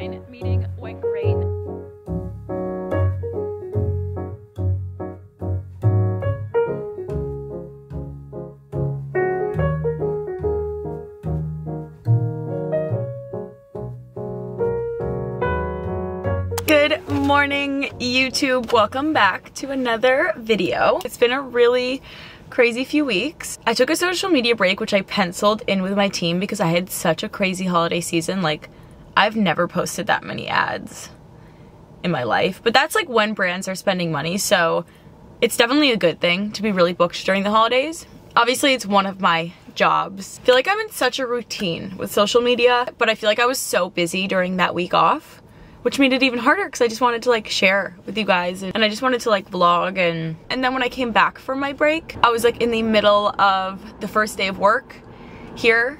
Good morning, YouTube. Welcome back to another video. It's been a really crazy few weeks. I took a social media break, which I penciled in with my team because I had such a crazy holiday season. Like, I've never posted that many ads in my life, but that's like when brands are spending money. So it's definitely a good thing to be really booked during the holidays. Obviously, it's one of my jobs. I feel like I'm in such a routine with social media, but I feel like I was so busy during that week off which made it even harder because I just wanted to like share with you guys and, and, I just wanted to like vlog and and then when I came back from my break I was like in the middle of the first day of work here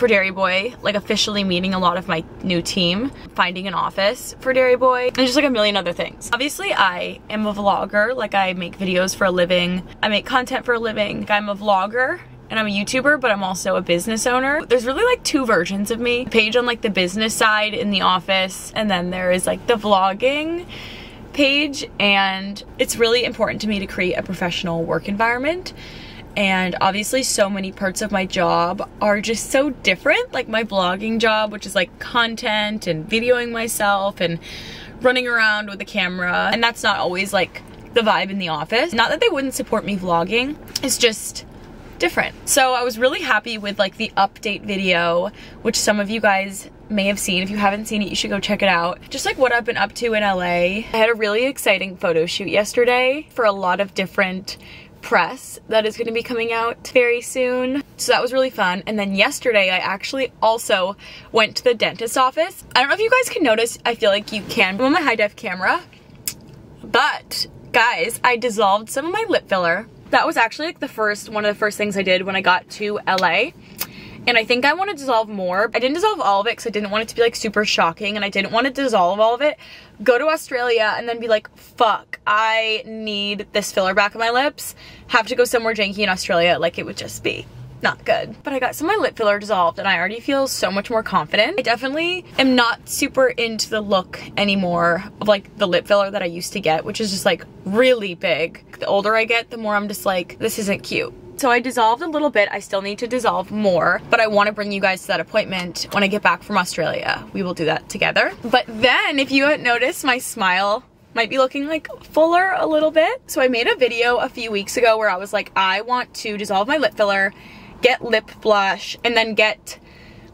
for Dairy Boy, like officially meeting a lot of my new team, finding an office for Dairy Boy, and just like a million other things. Obviously, I am a vlogger, like I make videos for a living, I make content for a living, I'm a vlogger, and I'm a YouTuber, but I'm also a business owner. There's really like two versions of me. Paige on like the business side in the office, and then there is like the vlogging Paige, and it's really important to me to create a professional work environment. And obviously so many parts of my job are just so different. Like my blogging job, which is like content and videoing myself and running around with a camera. And that's not always like the vibe in the office. Not that they wouldn't support me vlogging. It's just different. So I was really happy with like the update video, which some of you guys may have seen. If you haven't seen it, you should go check it out. Just like what I've been up to in LA. I had a really exciting photo shoot yesterday for a lot of different press that is going to be coming out very soon. So that was really fun. And then yesterday I actually also went to the dentist office. I don't know if you guys can notice, I feel like you can I'm on my high def camera, but guys, I dissolved some of my lip filler that was actually like the first, one of the first things I did when I got to LA. And I think I want to dissolve more. I didn't dissolve all of it because I didn't want it to be like super shocking and I didn't want to dissolve all of it. Go to Australia and then be like, fuck, I need this filler back on my lips. Have to go somewhere janky in Australia. Like it would just be not good. But I got some of my lip filler dissolved and I already feel so much more confident. I definitely am not super into the look anymore of like the lip filler that I used to get, which is just like really big. The older I get, the more I'm just like, this isn't cute. So I dissolved a little bit. I still need to dissolve more, but I want to bring you guys to that appointment when I get back from Australia. We will do that together. But then if you notice my smile might be looking like fuller a little bit. So I made a video a few weeks ago where I was like, I want to dissolve my lip filler get lip blush, and then get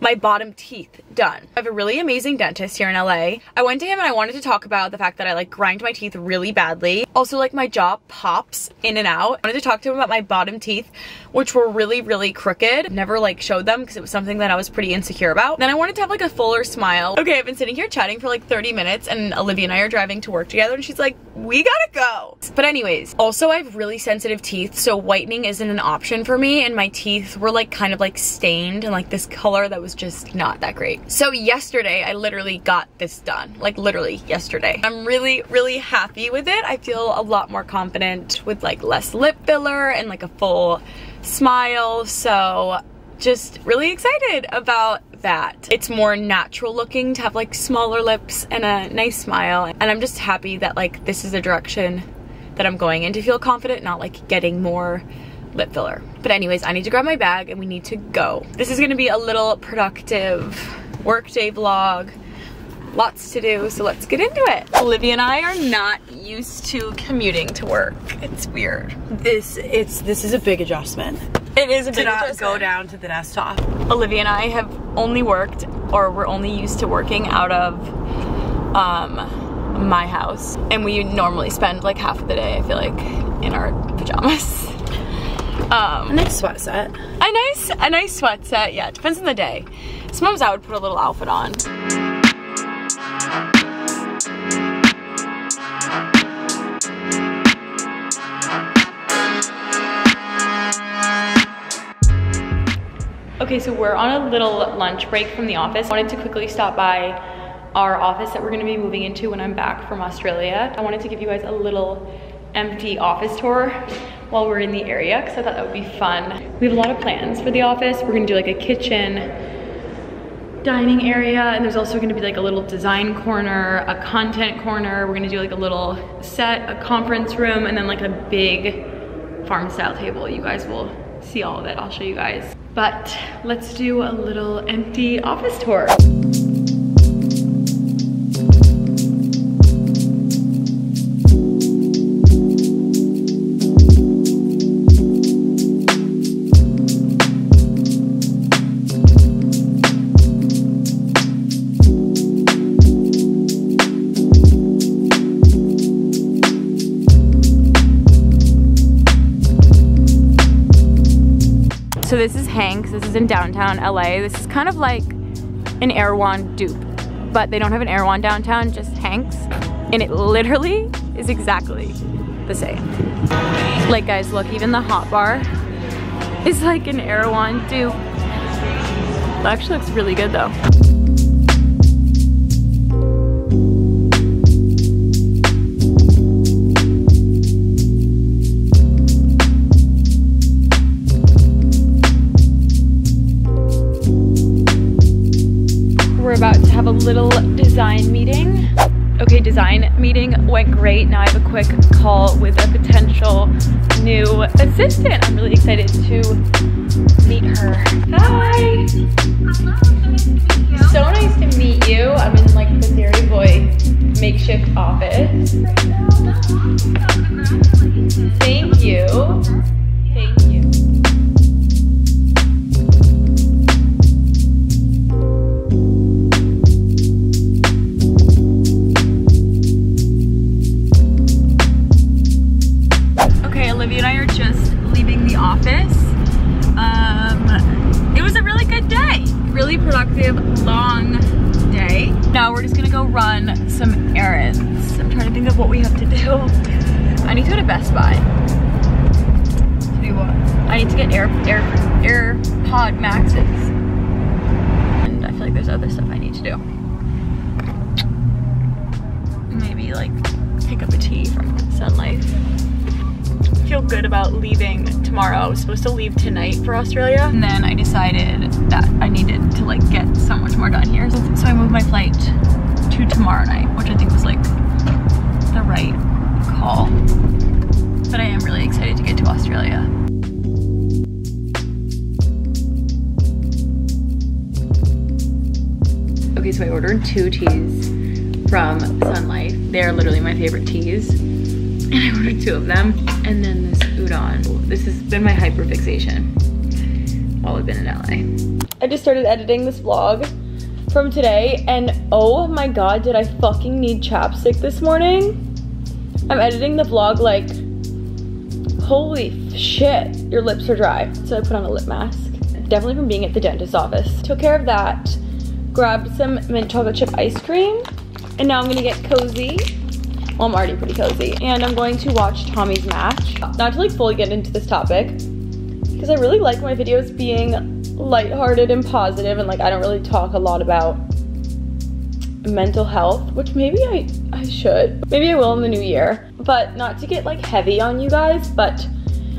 my bottom teeth done. I have a really amazing dentist here in LA. I went to him and I wanted to talk about the fact that I like grind my teeth really badly. Also like my jaw pops in and out. I wanted to talk to him about my bottom teeth, which were really, really crooked. Never like showed them because it was something that I was pretty insecure about. Then I wanted to have like a fuller smile. Okay, I've been sitting here chatting for like 30 minutes and Olivia and I are driving to work together and she's like, we gotta go. But anyways, also I have really sensitive teeth, so whitening isn't an option for me and my teeth were like kind of like stained and like this color that was just not that great. So yesterday I literally got this done, like literally yesterday. I'm really, really happy with it. I feel a lot more confident with like less lip filler and like a full smile. So just really excited about that. It's more natural looking to have like smaller lips and a nice smile. And I'm just happy that like this is a direction that I'm going in to feel confident, not like getting more lip filler. But anyways, I need to grab my bag and we need to go. This is gonna be a little productive workday vlog. Lots to do, so let's get into it. Olivia and I are not used to commuting to work. It's weird. This it's this is a big adjustment. It is a big adjustment. go down to the desktop. Olivia and I have only worked, or we're only used to working out of um, my house. And we normally spend like half of the day, I feel like, in our pajamas. Um, a nice sweat set. A nice, a nice sweat set, yeah, depends on the day. Sometimes I would put a little outfit on. Okay, so we're on a little lunch break from the office. I wanted to quickly stop by our office that we're gonna be moving into when I'm back from Australia. I wanted to give you guys a little empty office tour while we're in the area because I thought that would be fun. We have a lot of plans for the office. We're gonna do like a kitchen, dining area and there's also gonna be like a little design corner, a content corner. We're gonna do like a little set, a conference room, and then like a big farm style table. You guys will see all of it. I'll show you guys. But let's do a little empty office tour. So this is Hank's, this is in downtown LA. This is kind of like an Erewhon dupe, but they don't have an Erewhon downtown, just Hank's. And it literally is exactly the same. Like guys, look, even the hot bar is like an Erewhon dupe. It actually looks really good though. Little design meeting. Okay, design meeting went great. Now I have a quick call with a potential new assistant. I'm really excited to meet her. Hi! So nice to meet you. I'm in like the Dairy Boy productive, long day. Now we're just gonna go run some errands. I'm trying to think of what we have to do. I need to go to Best Buy. To do what? I need to get Air Air AirPod Maxes. And I feel like there's other stuff I need to do. Maybe like pick up a tea from Sun Life feel good about leaving tomorrow. I was supposed to leave tonight for Australia. And then I decided that I needed to like get so much more done here. So, I moved my flight to tomorrow night, which I think was like the right call. But I am really excited to get to Australia. Okay, so I ordered two teas from Sun Life. They're literally my favorite teas and I ordered two of them. And then this udon. This has been my hyper fixation while I've been in LA. I just started editing this vlog from today and oh my god, did I fucking need chapstick this morning? I'm editing the vlog like, holy shit, your lips are dry. So I put on a lip mask. Definitely from being at the dentist's office. Took care of that, grabbed some mint chocolate chip ice cream, and now I'm gonna get cozy well, I'm already pretty cozy. And I'm going to watch Tommy's match. Not to like fully get into this topic, because I really like my videos being lighthearted and positive and like I don't really talk a lot about mental health, which maybe I, I should. Maybe I will in the new year. But not to get like heavy on you guys, but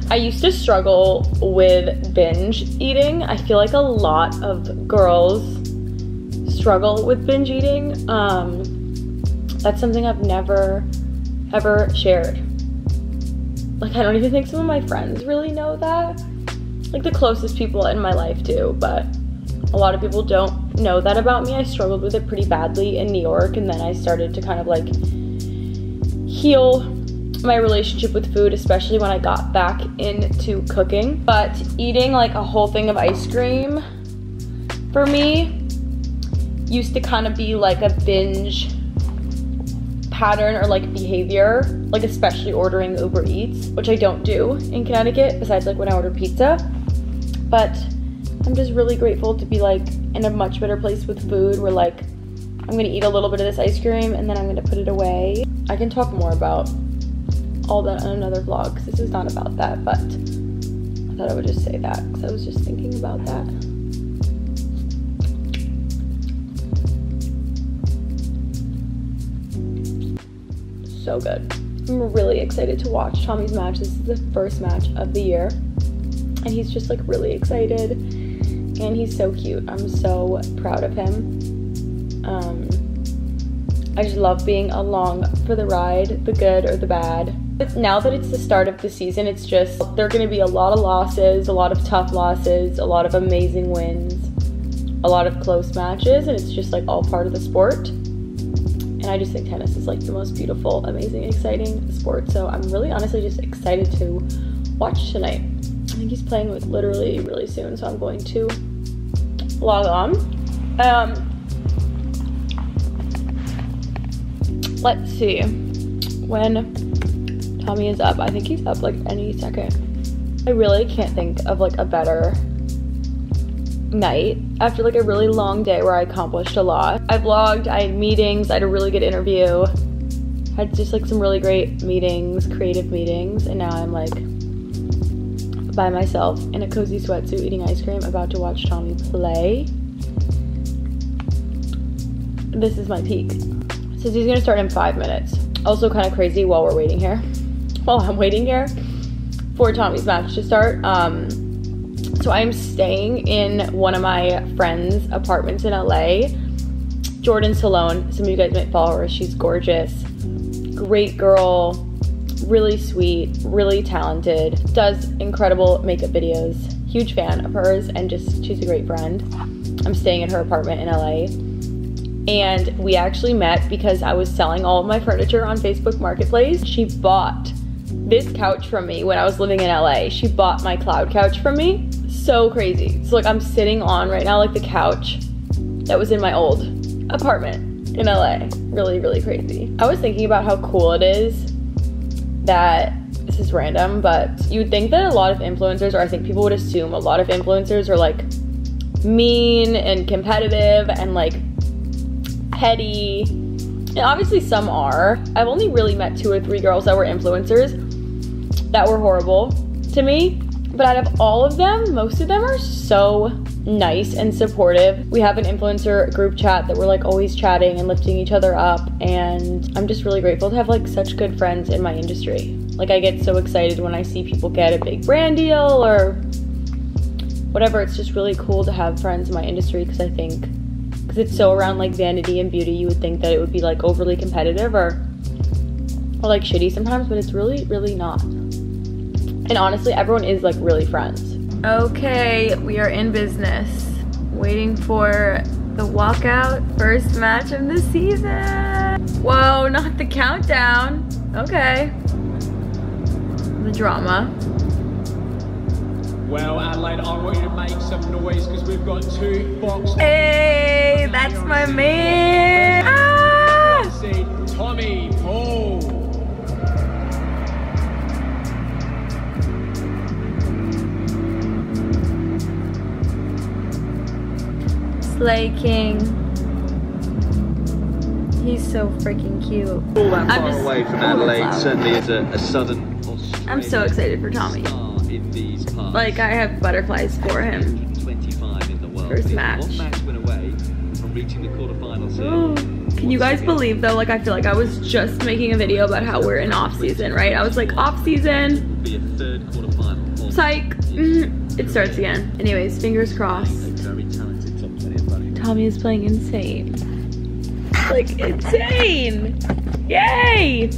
I used to struggle with binge eating. I feel like a lot of girls struggle with binge eating. Um, that's something I've never ever shared. Like, I don't even think some of my friends really know that. Like, the closest people in my life do, but a lot of people don't know that about me. I struggled with it pretty badly in New York, and then I started to kind of like heal my relationship with food, especially when I got back into cooking. But eating like a whole thing of ice cream for me used to kind of be like a binge pattern or like behavior, like especially ordering Uber Eats, which I don't do in Connecticut, besides like when I order pizza. But I'm just really grateful to be like in a much better place with food where like I'm gonna eat a little bit of this ice cream and then I'm gonna put it away. I can talk more about all that on another vlog because this is not about that, but I thought I would just say that because I was just thinking about that. So good. I'm really excited to watch Tommy's match. This is the first match of the year. And he's just like really excited and he's so cute. I'm so proud of him. Um, I just love being along for the ride, the good or the bad. But now that it's the start of the season, it's just there are going to be a lot of losses, a lot of tough losses, a lot of amazing wins, a lot of close matches, and it's just like all part of the sport. And I just think tennis is like the most beautiful, amazing, exciting sport. So I'm really honestly just excited to watch tonight. I think he's playing like literally really soon, so I'm going to log on. Um, let's see when Tommy is up. I think he's up like any second. I really can't think of like a better night after like a really long day where I accomplished a lot. I vlogged, I had meetings, I had a really good interview, had just like some really great meetings, creative meetings, and now I'm like by myself in a cozy sweatsuit eating ice cream about to watch Tommy play. This is my peak. Says he's gonna start in five minutes. Also kind of crazy while we're waiting here. While I'm waiting here for Tommy's match to start. Um, so I'm staying in one of my friend's apartments in LA. Jordan Salone. Some of you guys might follow her. She's gorgeous. Great girl. Really sweet. Really talented. Does incredible makeup videos. Huge fan of hers and just she's a great friend. I'm staying in her apartment in LA and we actually met because I was selling all of my furniture on Facebook Marketplace. She bought this couch from me when I was living in LA. She bought my cloud couch from me. So crazy. So like I'm sitting on right now like the couch that was in my old apartment in LA. Really, really crazy. I was thinking about how cool it is that this is random, but you would think that a lot of influencers, or I think people would assume a lot of influencers are like mean and competitive and like petty. And obviously some are. I've only really met two or three girls that were influencers that were horrible to me. But out of all of them, most of them are so nice and supportive. We have an influencer group chat that we're like always chatting and lifting each other up. And I'm just really grateful to have like such good friends in my industry. Like I get so excited when I see people get a big brand deal or whatever. It's just really cool to have friends in my industry because I think because it's so around like vanity and beauty, you would think that it would be like overly competitive or or like shitty sometimes, but it's really, really not. And honestly, everyone is like really friends. Okay, we are in business. Waiting for the walkout first match of the season. Whoa, not the countdown. Okay. The drama. Well, Adelaide, I want you to make some noise because we've got two box. Hey, that's my man. Slay King. He's so freaking cute. all that I'm far just- away from Adelaide certainly is a, a southern I'm so excited for Tommy. in these parts. Like, I have butterflies for him. 25 in the world. First match. One match win away from reaching the quarterfinals Ooh. Can you guys believe though? Like, I feel like I was just making a video about how we're in off season, right? I was like, off season, Be a third quarterfinal. psych. Mhm. It starts again. Anyways, fingers crossed. Tommy is playing insane. Like, insane! Yay!